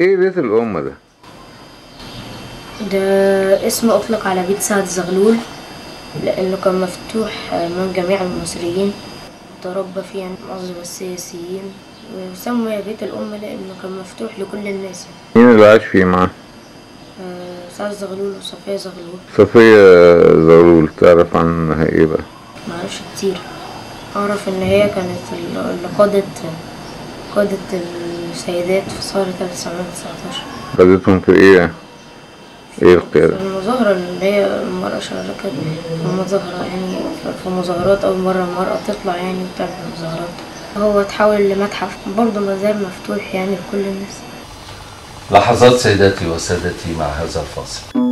إيه بيت الأم ده؟ ده اسم أطلق على بيت سعد زغلول لأنه كان مفتوح من جميع المصريين تربى فيه معظم السياسيين وسمي بيت الأم لأنه كان مفتوح لكل الناس مين اللي عاش فيه معاه؟ آه، سعد زغلول وصفية زغلول صفية زغلول تعرف عنها إيه بقى؟ معرفش كتير أعرف إن هي كانت ال- اللي قادت قادت السيدات في ثورة 1919 خدتهم في إيه؟ إيه القيادة؟ في المظاهرة اللي هي المرأة شاركت في المظاهرة يعني في مظاهرات أول مرة المرأة تطلع يعني وتعمل مظاهرات هو اتحول لمتحف برضه مازال مفتوح يعني لكل الناس لحظات سيداتي وسادتي مع هذا الفاصل